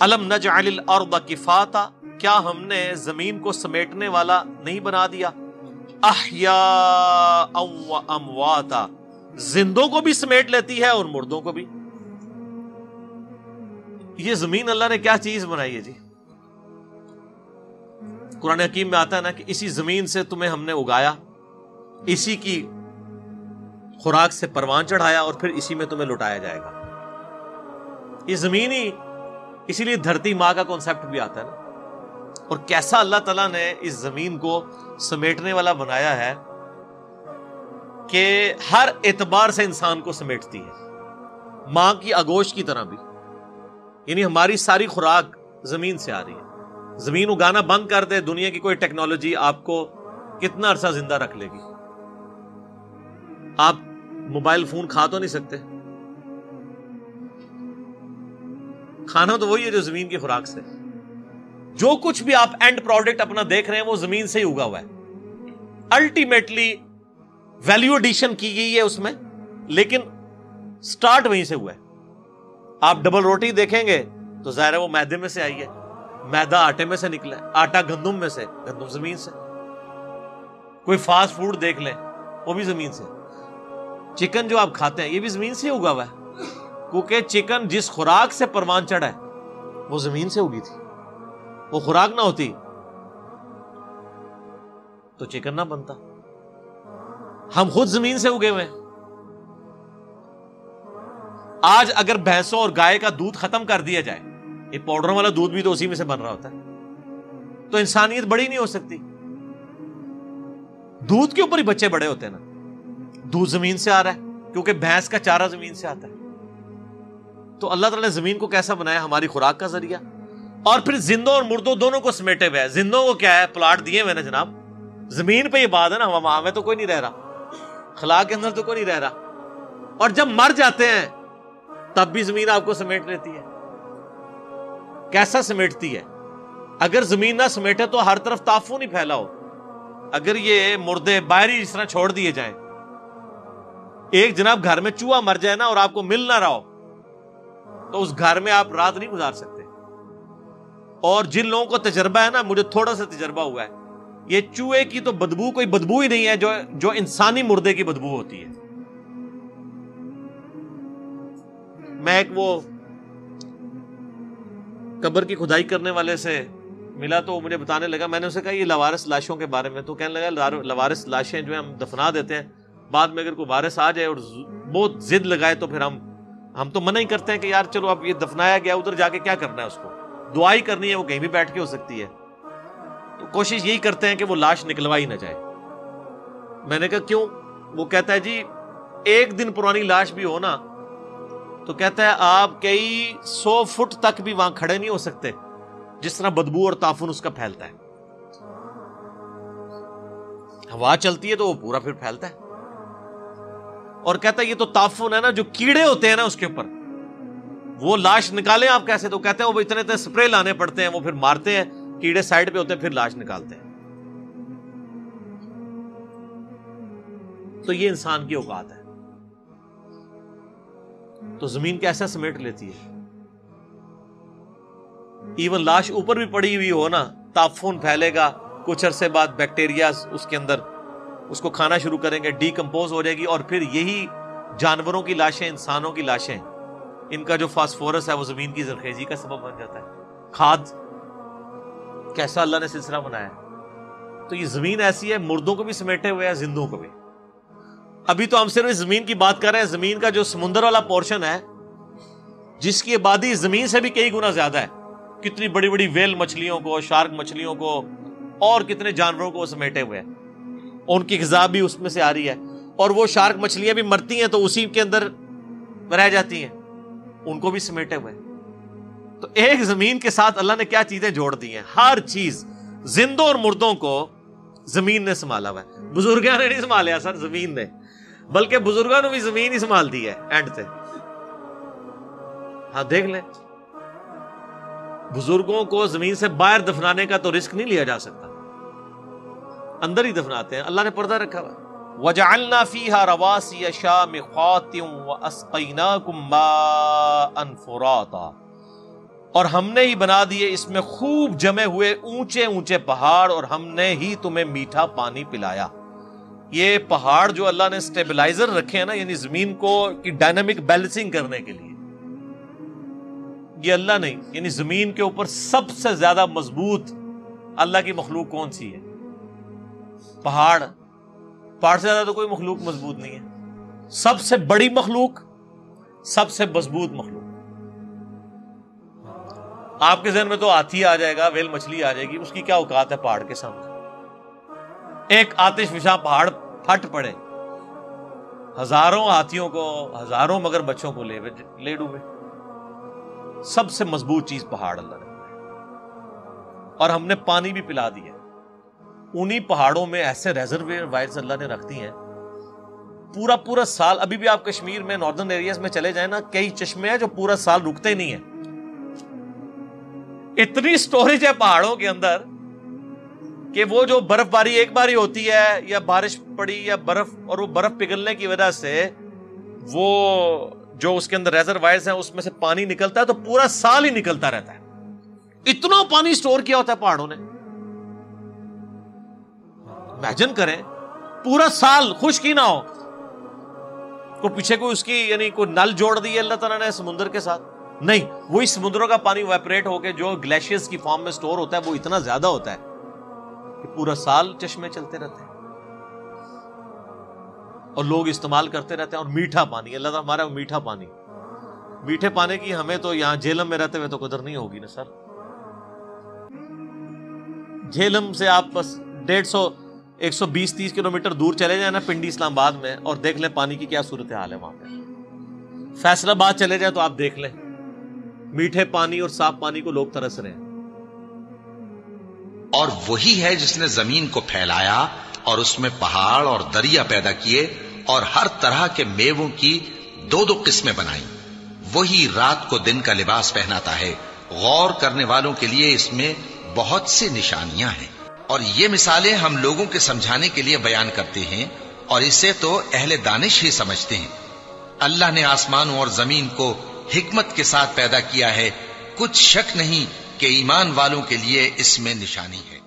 الم نجعل الارض کفاتا، کیا ہم نے زمین کو سمیٹنے والا نہیں بنا دیا؟ احیاء و امواتا، زندوں کو بھی سمیٹ لیتی ہے اور مردوں کو بھی۔ یہ زمین اللہ نے کیا چیز بنائی ہے جی؟ قرآن حکیم میں آتا ہے نا کہ اسی زمین سے تمہیں ہم نے اگایا، اسی کی خوراک سے پروان چڑھایا اور پھر اسی میں تمہیں لٹایا جائے گا۔ یہ زمین ہی اسی لیے دھرتی ماں کا کانسیپٹ بھی آتا ہے نا۔ اور کیسا اللہ تعالیٰ نے اس زمین کو سمیٹنے والا بنایا ہے کہ ہر اعتبار سے انسان کو سمیٹتی ہے۔ ماں کی آگوش کی طرح بھی۔ یعنی ہماری ساری خوراک زمین سے آ رہی ہے۔ زمین اگانا بند کر دے، دنیا کی کوئی ٹیکنالوجی آپ کو کتنا عرصہ زندہ رکھ لے گی۔ آپ موبائل فون کھا تو نہیں سکتے۔ کھانا تو وہی ہے جو زمین کی خوراک سے۔ جو کچھ بھی آپ اینڈ پروڈکٹ اپنا دیکھ رہے ہیں، وہ زمین سے ہی اگا ہوا ہے۔ الٹیمیٹلی ویلو ایڈیشن کی گئی ہے اس میں، لیکن سٹارٹ وہیں سے ہوا ہے۔ آپ ڈبل روٹی دیکھیں گے، تو ظاہر ہے وہ میدے میں سے آئی ہے۔ میدا آٹے میں سے نکلا ہے۔ آٹا گندم میں سے، گندم زمین سے۔ کوئی فاسٹ فوڈ دیکھ لیں، وہ بھی زمین سے۔ چکن جو آپ کھاتے ہیں، یہ بھی زمین سے اگا ہوا ہے۔ کیونکہ چکن جس خوراک سے پروان چڑھا ہے وہ زمین سے اگی تھی۔ وہ خوراک نہ ہوتی تو چکن نہ بنتا۔ ہم خود زمین سے اگے ہوئے آج اگر بھینسوں اور گائے کا دودھ ختم کر دیا جائے یہ پاؤڈر والا دودھ بھی تو اسی میں سے بن رہا ہوتا ہے۔ تو انسانیت بڑی نہیں ہو سکتی۔ دودھ کے اوپر ہی بچے بڑے ہوتے ہیں نا۔ دودھ زمین سے آ رہا ہے کیونکہ بھینس کا چارہ زمین سے آتا ہے۔ تو اللہ تعالیٰ نے زمین کو کیسا بنایا؟ ہماری خوراک کا ذریعہ۔ اور پھر زندوں اور مردوں دونوں کو سمیٹے ہوئے۔ زندوں کو کیا ہے؟ پلاٹ دیے میں نے جناب۔ زمین پہ یہ بات ہے نا وہاں میں تو کوئی نہیں رہ رہا۔ خلا کے اندر تو کوئی نہیں رہ رہا۔ اور جب مر جاتے ہیں، تب بھی زمین آپ کو سمیٹ لیتی ہے۔ کیسا سمیٹتی ہے؟ اگر زمین نہ سمیٹے تو ہر طرف تافو نہیں پھیلا ہو۔ اگر یہ مردے باہری اس طرح چھوڑ دیے جائیں، ایک جناب گھر میں چوہا مر جائے نا اور آپ کو مل نہ رہا ہو تو اس گھر میں آپ رات نہیں گزار سکتے۔ اور جن لوگوں کو تجربہ ہے نا، مجھے تھوڑا سا تجربہ ہوا ہے۔ یہ چوہے کی تو بدبو، کوئی بدبو ہی نہیں ہے جو جو انسانی مردے کی بدبو ہوتی ہے۔ میں ایک وہ قبر کی کھدائی کرنے والے سے ملا تو مجھے بتانے لگا۔ میں نے اسے کہا، یہ لوارس لاشوں کے بارے میں۔ تو کہنے لگا لوارس لاشیں جو ہیں ہم دفنا دیتے ہیں۔ بعد میں اگر کوئی وارث آ جائے اور بہت ضد لگائے تو پھر ہم ہم تو منع ہی کرتے ہیں کہ یار چلو اب یہ دفنایا گیا، ادھر جا کے کیا کرنا ہے اس کو؟ دعائی کرنی ہے، وہ کہیں بھی بیٹھ کے ہو سکتی ہے۔ تو کوشش یہی کرتے ہیں کہ وہ لاش نکلوائی نہ جائے۔ میں نے کہا، کیوں؟ وہ کہتا ہے جی ایک دن پرانی لاش بھی ہو نا، تو کہتا ہے، آپ کئی سو فٹ تک بھی وہاں کھڑے نہیں ہو سکتے، جس طرح بدبو اور تافن اس کا پھیلتا ہے۔ ہوا چلتی ہے تو وہ پورا پھر پھیلتا ہے۔ اور کہتا ہے یہ تو تافن ہے نا، جو کیڑے ہوتے ہیں نا اس کے اوپر۔ وہ لاش نکالیں آپ کیسے؟ تو کہتے ہیں وہ اتنے اتنے سپرے لانے پڑتے ہیں، وہ پھر مارتے ہیں، کیڑے سائڈ پہ ہوتے ہیں، پھر لاش نکالتے ہیں۔ تو یہ انسان کی اوقات ہے۔ تو زمین کیسا سمیٹ لیتی ہے؟ ایون لاش اوپر بھی پڑی ہوئی ہو نا تافون پھیلے گا، کچھ عرصے بعد بیکٹیریا اس کے اندر اس کو کھانا شروع کریں گے ڈی کمپوز ہو جائے گی اور پھر یہی جانوروں کی لاشیں، انسانوں کی لاشیں، ان کا جو فاسفورس ہے وہ زمین کی زرخیزی کا سبب بن جاتا ہے۔ کھاد، کیسا اللہ نے سلسلہ بنایا تو یہ زمین ایسی ہے، مردوں کو بھی سمیٹے ہوئے ہیں، زندوں کو بھی۔ ابھی تو ہم صرف زمین کی بات کر رہے ہیں، زمین کا جو سمندر والا پورشن ہے، جس کی آبادی زمین سے بھی کئی گنا زیادہ ہے۔ کتنی بڑی بڑی ویل مچھلیوں کو، شارک مچھلیوں کو، اور کتنے جانوروں کو سمیٹے ہوئے ہیں۔ ان کی غذا بھی اس میں سے آ رہی ہے۔ اور وہ شارک مچھلیاں بھی مرتی ہیں تو اسی کے اندر رہ جاتی ہیں۔ ان کو بھی سمیٹے ہوئے۔ تو ایک زمین کے ساتھ اللہ نے کیا چیزیں جوڑ دی ہیں؟ ہر چیز۔ زندوں اور مردوں کو زمین نے سنبھالا ہوا ہے۔ بزرگوں نے نہیں سنبھالیا سر، زمین نے۔ بلکہ بزرگوں نے بھی زمین ہی سنبھال دی ہے۔ اینڈ سے ہاں دیکھ لیں۔ بزرگوں کو زمین سے باہر دفنانے کا تو رسک نہیں لیا جا سکتا۔ اندر ہی دفناتے ہیں۔ اللہ نے پردہ رکھا ہوا وجعلنا فيها رواسي شامخات واسقيناكم ماء فراتا۔ اور ہم نے ہی بنا دیے اس میں خوب جمے ہوئے اونچے اونچے پہاڑ اور ہم نے ہی تمہیں میٹھا پانی پلایا۔ یہ پہاڑ جو اللہ نے اسٹیبلائزر رکھے ہیں نا یعنی زمین کو کی ڈائنامک بیلنسنگ کرنے کے لیے۔ یہ اللہ نہیں یعنی زمین کے اوپر سب سے زیادہ مضبوط اللہ کی مخلوق کون سی ہے؟ پہاڑ پہاڑ سے زیادہ تو کوئی مخلوق مضبوط نہیں ہے۔ سب سے بڑی مخلوق، سب سے مضبوط مخلوق۔ آپ کے ذہن میں تو ہاتھی آ جائے گا، ویل مچھلی آ جائے گی، اس کی کیا اوقات ہے پہاڑ کے سامنے؟ ایک آتش فشاں پہاڑ پھٹ پڑے۔ ہزاروں ہاتھیوں کو، ہزاروں مگر بچوں کو لے لے ڈوبے۔ سب سے مضبوط چیز پہاڑ اللہ نے اور ہم نے پانی بھی پلا دیا۔ انہی پہاڑوں میں ایسے ریزرویئر وائرس اللہ نے رکھ دی ہیں۔ پورا پورا سال ابھی بھی آپ کشمیر میں ناردرن ایریاز میں چلے جائیں نا، کئی چشمے ہیں جو پورا سال رکتے نہیں ہیں۔ اتنی سٹوریج ہے پہاڑوں کے اندر کہ وہ جو برف باری ایک باری ہوتی ہے یا بارش پڑی یا برف اور وہ برف پگھلنے کی وجہ سے وہ جو اس کے اندر ریزر وائرس ہیں، اس میں سے پانی نکلتا ہے تو پورا سال ہی نکلتا رہتا ہے۔ اتنا پانی سٹور کیا ہوتا ہے پہاڑوں نے۔ امیجن کریں، پورا سال خشک ہی نہ ہو۔ کو پیچھے کوئی اس کی یعنی کوئی نل جوڑ دی ہے اللہ تعالیٰ نے سمندر کے ساتھ؟ نہیں وہی سمندروں کا پانی ویپریٹ ہو کے جو گلیشیئر کی فارم میں سٹور ہوتا ہے، وہ اتنا زیادہ ہوتا ہے کہ پورا سال چشمے چلتے رہتے ہیں۔ اور لوگ استعمال کرتے رہتے ہیں اور میٹھا پانی، اللہ تعالیٰ ہمارا میٹھا پانی۔ میٹھے پانی کی ہمیں تو یہاں جھیلم میں رہتے ہوئے تو قدر نہیں ہوگی نا سر؟ جھیلم سے آپ بس ڈیڑھ سو ایک سو بیس تیس کلو میٹر دور چلے جائیں نا پنڈی اسلام آباد میں اور دیکھ لیں پانی کی کیا صورت حال ہے وہاں پہ۔ فیصلہ باد چلے جائیں تو آپ دیکھ لیں۔ میٹھے پانی اور صاف پانی کو لوگ ترس رہے ہیں۔ اور وہی ہے جس نے زمین کو پھیلایا اور اس میں پہاڑ اور دریا پیدا کیے اور ہر طرح کے میووں کی دو دو قسمیں بنائی وہی رات کو دن کا لباس پہناتا ہے۔ غور کرنے والوں کے لیے اس میں بہت سے نشانیاں ہیں۔ اور یہ مثالیں ہم لوگوں کے سمجھانے کے لیے بیان کرتے ہیں اور اسے تو اہل دانش ہی سمجھتے ہیں۔ اللہ نے آسمانوں اور زمین کو حکمت کے ساتھ پیدا کیا ہے۔ کچھ شک نہیں کہ ایمان والوں کے لیے اس میں نشانی ہے۔